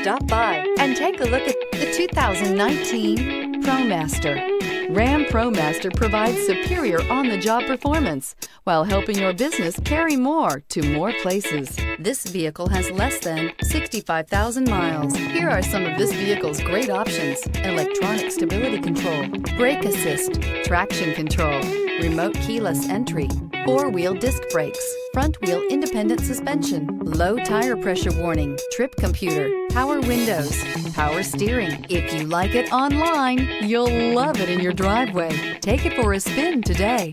Stop by and take a look at the 2019 ProMaster. Ram ProMaster provides superior on-the-job performance while helping your business carry more to more places. This vehicle has less than 65,000 miles. Here are some of this vehicle's great options. Electronic stability control, brake assist, traction control, remote keyless entry, four-wheel disc brakes, front-wheel independent suspension, low tire pressure warning, trip computer, power windows, power steering. If you like it online, you'll love it in your driveway. Take it for a spin today.